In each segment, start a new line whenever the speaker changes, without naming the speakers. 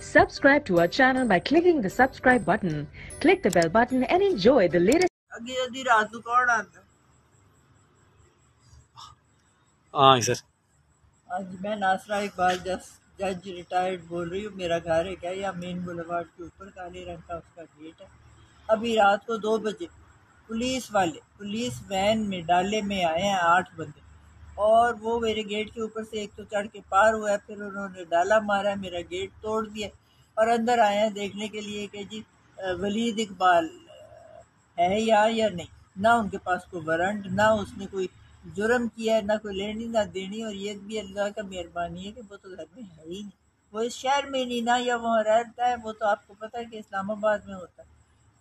Subscribe to our channel by clicking the subscribe button. Click the bell button and enjoy the latest.
अगी अगी राजू कौन आता?
हाँ sir
आज मैं नासरा इकबाल जस जज रिटायर्ड बोल रही हूँ मेरा घर है क्या या मेन बुलवार्ड के ऊपर काले रंग का उसका गेट है अभी रात को दो बजे पुलिस वाले पुलिस वैन में डाले में आए हैं आठ बंदे और वो मेरे गेट के ऊपर से एक तो चढ़ के पार हुआ, फिर उन्होंने डाला मारा, मेरा गेट तोड़ दिया और अंदर आया देखने के लिए कि जी वलीद इकबाल है या या नहीं? ना उनके पास कोई वारंट, ना उसने कोई जुर्म किया, ना कोई लेनी, ना देनी और ये भी अल्लाह का मेहरबानी है कि वो तो घर में है ही नहीं। वो इस शहर में नहीं, ना या वहाँ रहता है, वो तो आपको पता है कि इस्लामाबाद में होता है।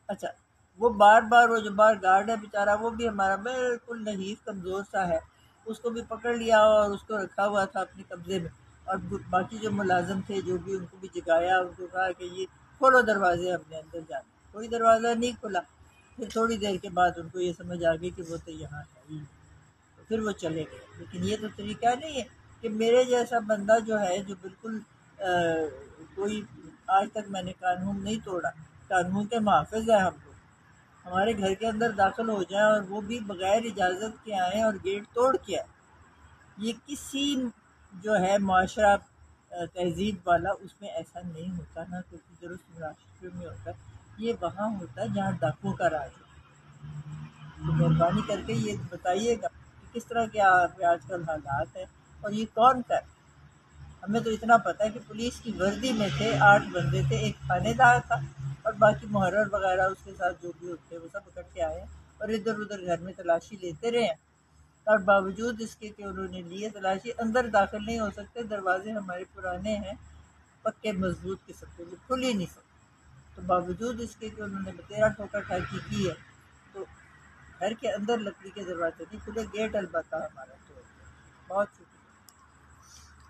अच्छा वो बार बार वो जो बार गार्ड है बेचारा, वो भी हमारा बिल्कुल नहीफ, कमज़ोर सा है। उसको भी पकड़ लिया और उसको रखा हुआ था अपने कब्ज़े में। और बाकी जो मुलाजम थे जो भी उनको भी जगाया उनको कहा कि ये खोलो दरवाजे अपने अंदर जाना। कोई दरवाज़ा नहीं खुला। फिर थोड़ी देर के बाद उनको ये समझ आ गई कि वो तो यहाँ है ही। तो फिर वो चले गए। लेकिन ये तो तरीका नहीं है कि मेरे जैसा बंदा जो है जो बिल्कुल अ, कोई आज तक मैंने कानून नहीं तोड़ा। कानून के मुहाफ़ है हम लोग। हमारे घर के अंदर दाखिल हो जाए और वो भी बगैर इजाज़त के आए और गेट तोड़ के आए। ये किसी जो है माशरा तहजीब वाला उसमें ऐसा नहीं होता ना, क्योंकि दुरुस्त राष्ट्र में होता। है ये वहाँ होता है जहाँ डाकुओं का राज हो। तो मेहरबानी करके ये बताइएगा कि किस तरह के आजकल हालात है और ये कौन कर हमें तो इतना पता है कि पुलिस की वर्दी में थे, आठ बंदे थे, एक थानेदार था। और बाकी मुहर्र वगैरह उसके साथ जो भी होते हैं, वो सब इकट्ठे आए और इधर उधर घर में तलाशी लेते रहे और बावजूद इसके कि उन्होंने लिए तलाशी, अंदर दाखिल नहीं हो सकते, दरवाजे हमारे पुराने हैं, पक्के मज़बूत किस्म के, वो खुल ही नहीं सकते। तो बावजूद इसके कि उन्होंने बतेरा ठोकर ठाकी की है तो घर के अंदर लकड़ी के दरवाजे नहीं, खुले गेट अलबत्ता हमारा दिया। बहुत